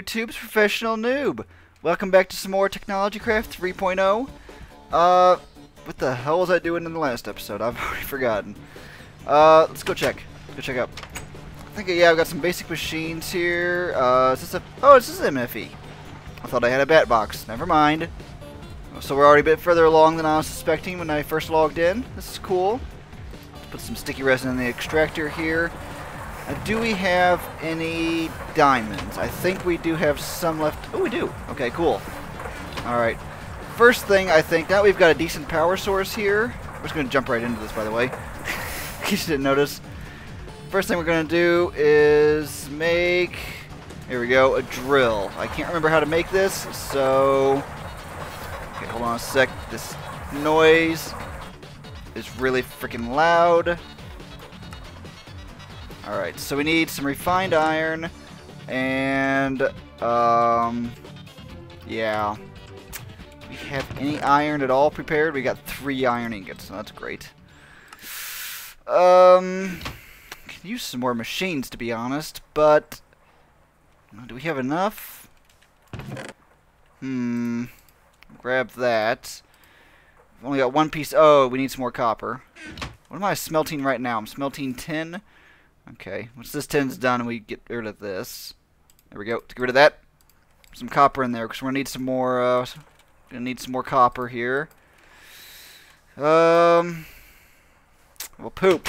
YouTube's professional noob. Welcome back to some more Technology Craft 3.0. Uh, what the hell was I doing in the last episode? I've already forgotten. Uh, let's go check. Let's go check out. I think, yeah, I've got some basic machines here. Uh, is this a... Oh, this is MFE. I thought I had a bat box. Never mind. So we're already a bit further along than I was suspecting when I first logged in. This is cool. Let's put some sticky resin in the extractor here. Now, do we have any diamonds? I think we do have some left. Oh, we do. Okay, cool. Alright. First thing, I think, now we've got a decent power source here. We're just going to jump right into this, by the way. In case you didn't notice. First thing we're going to do is make... Here we go, a drill. I can't remember how to make this, so... Okay, hold on a sec. This noise is really freaking loud. Alright, so we need some refined iron, and, um, yeah. We have any iron at all prepared? We got three iron ingots, so that's great. Um, can use some more machines, to be honest, but, do we have enough? Hmm, grab that. We've only got one piece. Oh, we need some more copper. What am I smelting right now? I'm smelting tin. Okay, once this tin's done, we get rid of this. There we go. To get rid of that, some copper in there because we're gonna need some more. Uh, gonna need some more copper here. Um, well, poop.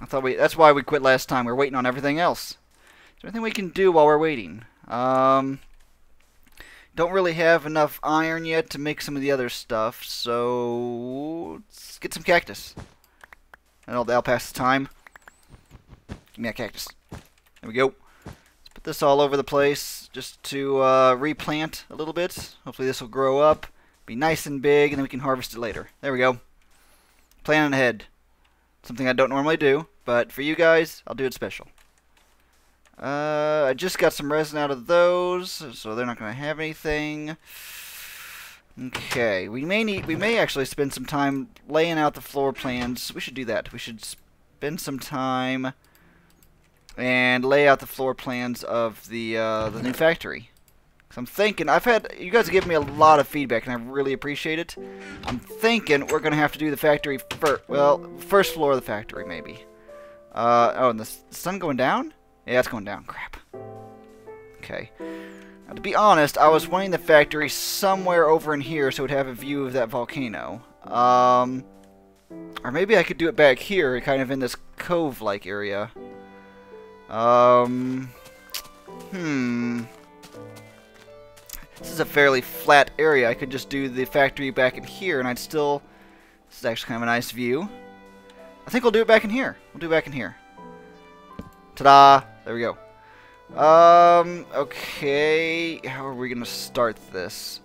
I thought we. That's why we quit last time. We are waiting on everything else. Is there anything we can do while we're waiting? Um, don't really have enough iron yet to make some of the other stuff, so let's get some cactus. And that'll pass the time. Give me a cactus. There we go. Let's put this all over the place just to uh, replant a little bit. Hopefully this will grow up, be nice and big, and then we can harvest it later. There we go. Planning ahead. Something I don't normally do, but for you guys, I'll do it special. Uh, I just got some resin out of those, so they're not going to have anything. Okay, we may need, we may actually spend some time laying out the floor plans. We should do that. We should spend some time and lay out the floor plans of the uh, the new factory. Cause I'm thinking I've had you guys given me a lot of feedback, and I really appreciate it. I'm thinking we're gonna have to do the factory first. Well, first floor of the factory maybe. Uh, oh, and the sun going down? Yeah, it's going down. Crap. Okay. Now, to be honest, I was wanting the factory somewhere over in here so it would have a view of that volcano. Um, or maybe I could do it back here, kind of in this cove-like area. Um, hmm. This is a fairly flat area. I could just do the factory back in here, and I'd still... This is actually kind of a nice view. I think we'll do it back in here. We'll do it back in here. Ta-da! There we go. Um, okay. How are we going to start this?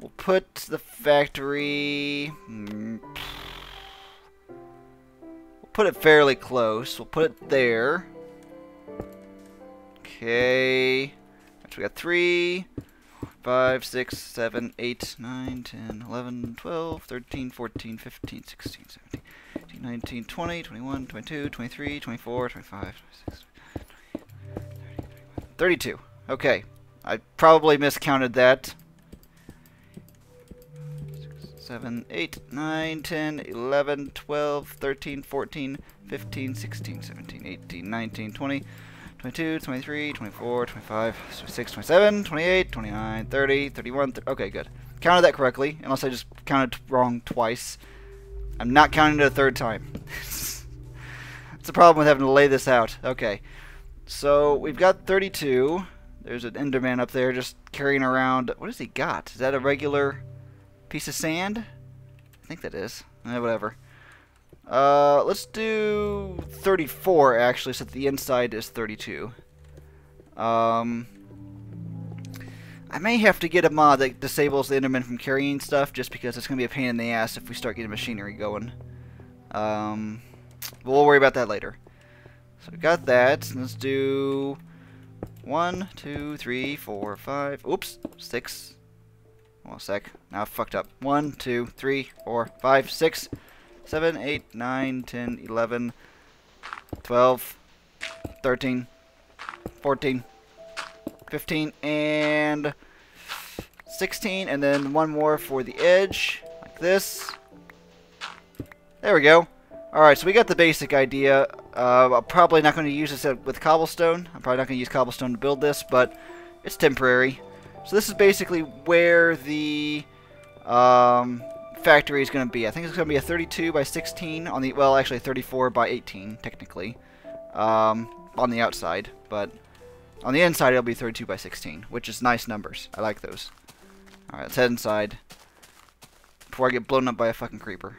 We'll put the factory... Hmm, we'll put it fairly close. We'll put it there. Okay. We got 3, 5, 6, 7, 8, 9, 10, 11, 12, 13, 14, 15, 16, 17, 18, 19, 20, 21, 22, 23, 24, 25, 26, 32. Okay. I probably miscounted that. 7, 8, 9, 10, 11, 12, 13, 14, 15, 16, 17, 18, 19, 20, 22, 23, 24, 25, 26, 27, 28, 29, 30, 31, th okay, good. Counted that correctly, unless I just counted wrong twice. I'm not counting it a third time. It's the problem with having to lay this out. Okay, so we've got 32. There's an Enderman up there just carrying around... What has he got? Is that a regular piece of sand? I think that is. Eh, whatever. Uh, let's do 34 actually, so the inside is 32. Um, I may have to get a mod that disables the Enderman from carrying stuff, just because it's going to be a pain in the ass if we start getting machinery going. Um, we'll worry about that later. So we got that. Let's do one, two, three, four, five. Oops, six. One sec. Now I fucked up. One, two, three, four, five, six. 7, 8, 9, 10, 11, 12, 13, 14, 15, and 16, and then one more for the edge, like this. There we go. Alright, so we got the basic idea. Uh, I'm probably not going to use this with cobblestone. I'm probably not going to use cobblestone to build this, but it's temporary. So this is basically where the um, factory is going to be. I think it's going to be a 32 by 16 on the, well, actually 34 by 18, technically, um, on the outside. But on the inside, it'll be 32 by 16, which is nice numbers. I like those. Alright, let's head inside before I get blown up by a fucking creeper.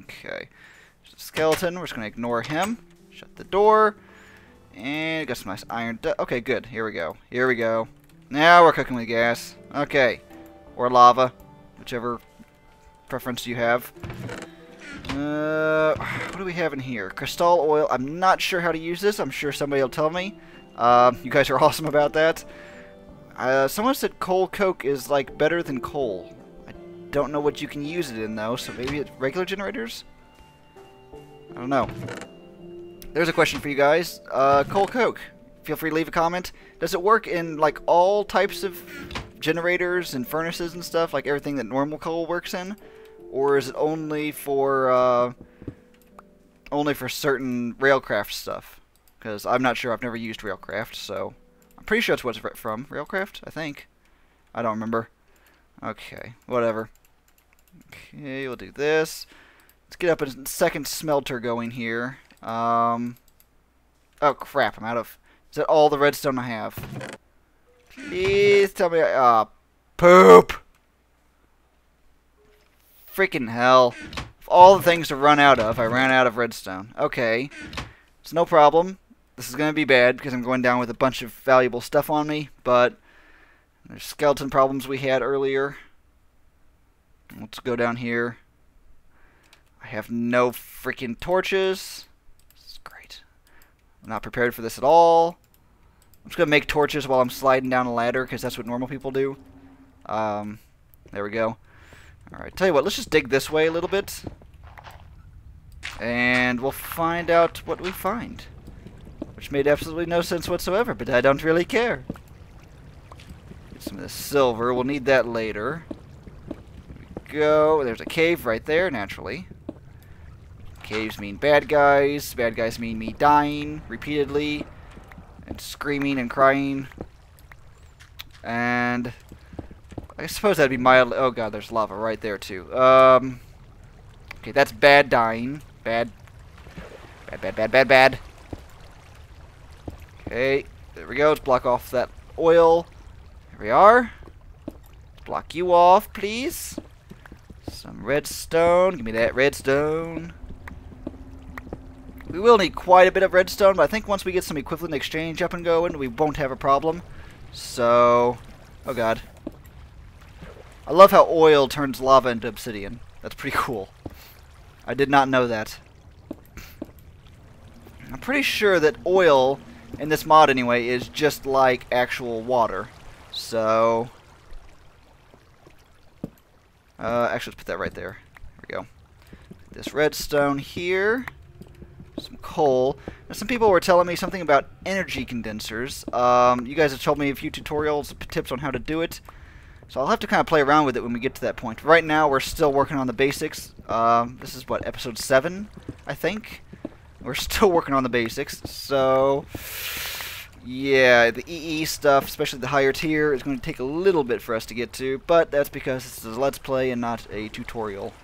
Okay. skeleton. We're just going to ignore him. Shut the door. And got some nice iron. okay, good. Here we go. Here we go. Now we're cooking with gas. Okay. Or lava. Whichever preference you have. Uh, what do we have in here? Crystal oil. I'm not sure how to use this. I'm sure somebody will tell me. Uh, you guys are awesome about that. Uh, someone said coal coke is like better than coal. I don't know what you can use it in though, so maybe it's regular generators? I don't know. There's a question for you guys. Uh, coal coke. Feel free to leave a comment. Does it work in like all types of generators and furnaces and stuff, like everything that normal coal works in? Or is it only for uh, only for certain Railcraft stuff? Because I'm not sure. I've never used Railcraft, so I'm pretty sure that's what it's from. Railcraft, I think. I don't remember. Okay, whatever. Okay, we'll do this. Let's get up a second smelter going here. Um, oh crap! I'm out of. Is that all the redstone I have? Please tell me. Ah, uh, poop freaking hell. Of all the things to run out of, I ran out of redstone. Okay. It's no problem. This is going to be bad because I'm going down with a bunch of valuable stuff on me, but there's skeleton problems we had earlier. Let's go down here. I have no freaking torches. This is great. I'm not prepared for this at all. I'm just going to make torches while I'm sliding down a ladder because that's what normal people do. Um, there we go. Alright, tell you what, let's just dig this way a little bit. And we'll find out what we find. Which made absolutely no sense whatsoever, but I don't really care. Get some of this silver. We'll need that later. There we go. There's a cave right there, naturally. Caves mean bad guys. Bad guys mean me dying repeatedly. And screaming and crying. And I suppose that'd be mild. Oh god, there's lava right there too. Um. Okay, that's bad dying. Bad. Bad, bad, bad, bad, bad. Okay, there we go. Let's block off that oil. Here we are. Block you off, please. Some redstone. Give me that redstone. We will need quite a bit of redstone, but I think once we get some equivalent exchange up and going, we won't have a problem. So, oh god. I love how oil turns lava into obsidian. That's pretty cool. I did not know that. I'm pretty sure that oil, in this mod anyway, is just like actual water. So... Uh, actually, let's put that right there. There we go. This redstone here. Coal. Some people were telling me something about energy condensers. Um, you guys have told me a few tutorials, tips on how to do it. So I'll have to kind of play around with it when we get to that point. Right now, we're still working on the basics. Um, this is, what, episode 7, I think? We're still working on the basics, so... Yeah, the EE stuff, especially the higher tier, is going to take a little bit for us to get to, but that's because this is a Let's Play and not a tutorial.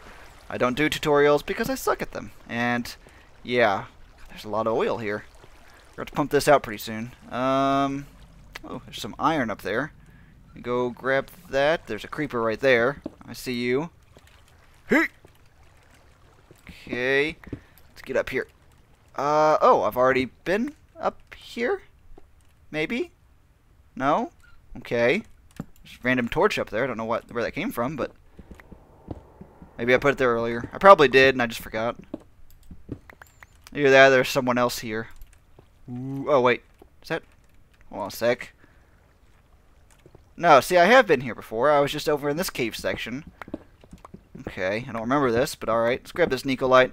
I don't do tutorials because I suck at them, and yeah, there's a lot of oil here. We're going to pump this out pretty soon. Um, oh, there's some iron up there. Go grab that. There's a creeper right there. I see you. Hey! Okay. Let's get up here. Uh, oh, I've already been up here? Maybe? No? Okay. Random torch up there. I don't know what where that came from, but... Maybe I put it there earlier. I probably did, and I just forgot. Either that, there's someone else here. Ooh, oh, wait. Is that... Hold on a sec. No, see, I have been here before. I was just over in this cave section. Okay, I don't remember this, but alright. Let's grab this Nikolite.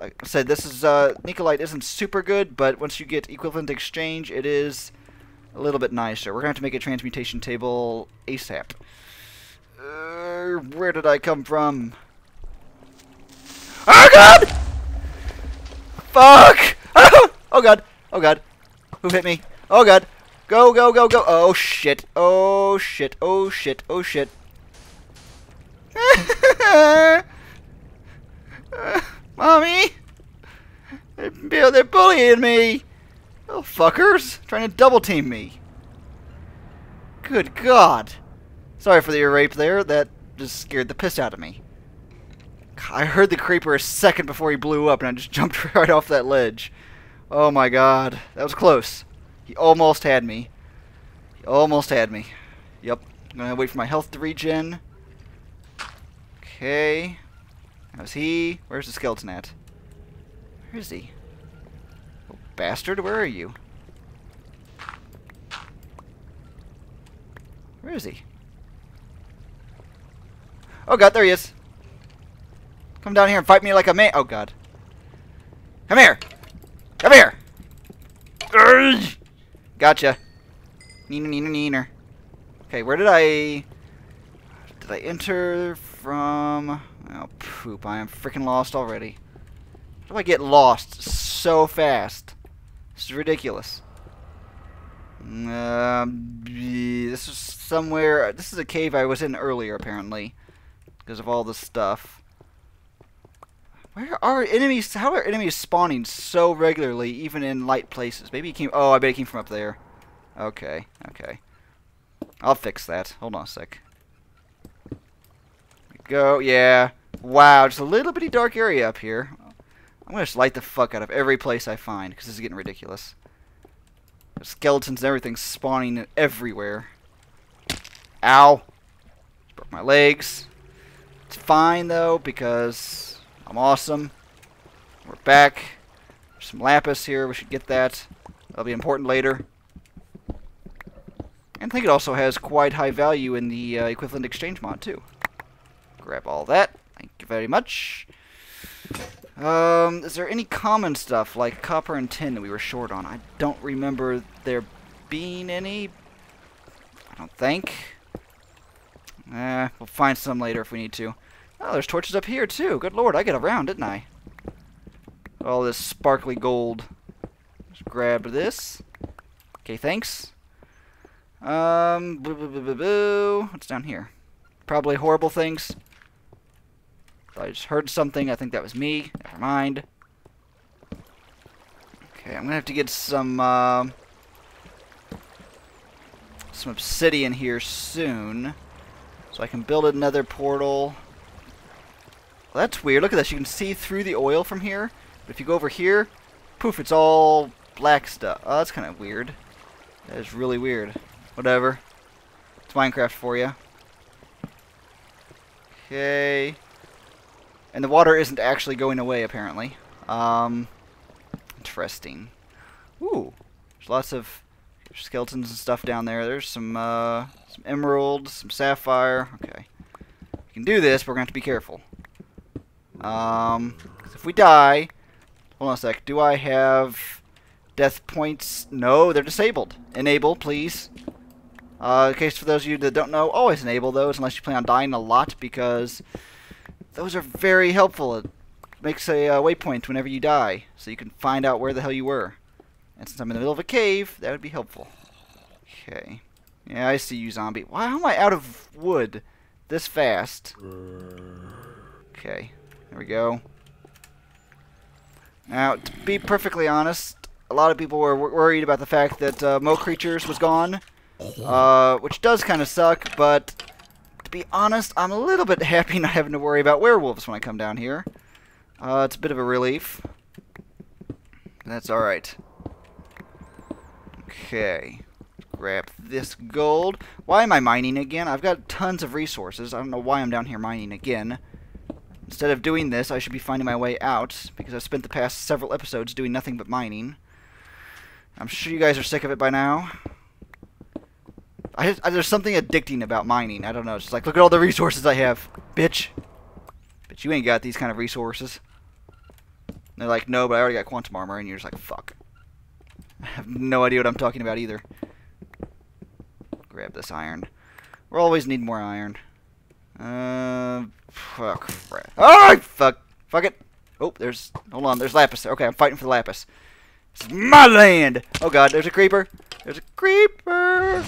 Like I said, this is, uh, Nikolite isn't super good, but once you get equivalent exchange, it is a little bit nicer. We're going to have to make a transmutation table ASAP. Uh, where did I come from? Oh god! Fuck! Oh god! Oh god! Who hit me? Oh god! Go, go, go, go! Oh shit! Oh shit! Oh shit! Oh shit! Mommy! They're, they're bullying me! Oh, fuckers! Trying to double team me. Good God! Sorry for the rape there. That just scared the piss out of me. I heard the creeper a second before he blew up, and I just jumped right off that ledge. Oh my God, that was close. He almost had me. He almost had me. Yep. I'm gonna wait for my health to regen. Okay. How's he? Where's the skeleton at? Where is he? Oh, bastard, where are you? Where is he? Oh god, there he is. Come down here and fight me like a man. Oh god. Come here. Come here. Urgh. Gotcha. Neener, neener, neener. Okay, where did I... Did I enter from... Oh, poop. I am freaking lost already. How do I get lost so fast? This is ridiculous. Um, this is somewhere... This is a cave I was in earlier, apparently. Because of all the stuff. Where are enemies? How are enemies spawning so regularly, even in light places? Maybe he came... Oh, I bet he came from up there. Okay, okay. I'll fix that. Hold on a sec. Go, yeah. Wow, just a little bitty dark area up here. I'm to just light the fuck out of every place I find, because this is getting ridiculous. There's skeletons and everything spawning everywhere. Ow. Broke my legs. It's fine, though, because I'm awesome. We're back. There's some lapis here. We should get that. That'll be important later. And I think it also has quite high value in the uh, equivalent exchange mod, too. Grab all that. Thank you very much. Um, is there any common stuff, like copper and tin, that we were short on? I don't remember there being any. I don't think. Eh, we'll find some later if we need to. Oh, there's torches up here, too. Good lord, I get around, didn't I? All this sparkly gold. Just grab this. Okay, thanks. Um, boo, boo, boo, boo, boo. What's down here? Probably horrible things. I just heard something. I think that was me. Never mind. Okay, I'm gonna have to get some, uh, some obsidian here soon. So I can build another portal. Well, that's weird. Look at this. You can see through the oil from here. But if you go over here, poof, it's all black stuff. Oh, that's kind of weird. That is really weird. Whatever. It's Minecraft for you. Okay. And the water isn't actually going away, apparently. Um, interesting. Ooh. There's lots of skeletons and stuff down there. There's some, uh, some emeralds, some sapphire. Okay. We can do this, but we're going to have to be careful. Um, if we die, hold on a sec. Do I have death points? No, they're disabled. Enable, please. Uh, in case for those of you that don't know, always enable those unless you plan on dying a lot because those are very helpful. It makes a uh, waypoint whenever you die so you can find out where the hell you were. And since I'm in the middle of a cave, that would be helpful. Okay. Yeah, I see you, zombie. Why am I out of wood this fast? Okay. There we go. Now, to be perfectly honest, a lot of people were worried about the fact that uh, Mo Creatures was gone, uh, which does kind of suck, but to be honest, I'm a little bit happy not having to worry about werewolves when I come down here. Uh, it's a bit of a relief. That's alright. Okay. Grab this gold. Why am I mining again? I've got tons of resources. I don't know why I'm down here mining again. Instead of doing this, I should be finding my way out, because I've spent the past several episodes doing nothing but mining. I'm sure you guys are sick of it by now. I, I, there's something addicting about mining. I don't know. It's just like, look at all the resources I have. Bitch. But you ain't got these kind of resources. And they're like, no, but I already got quantum armor. And you're just like, fuck. I have no idea what I'm talking about either. Grab this iron. We'll always need more iron. Uh, fuck. Oh, fuck. Fuck it. Oh, there's, hold on, there's lapis. Okay, I'm fighting for the lapis. Is my land! Oh god, there's a creeper. There's a creeper!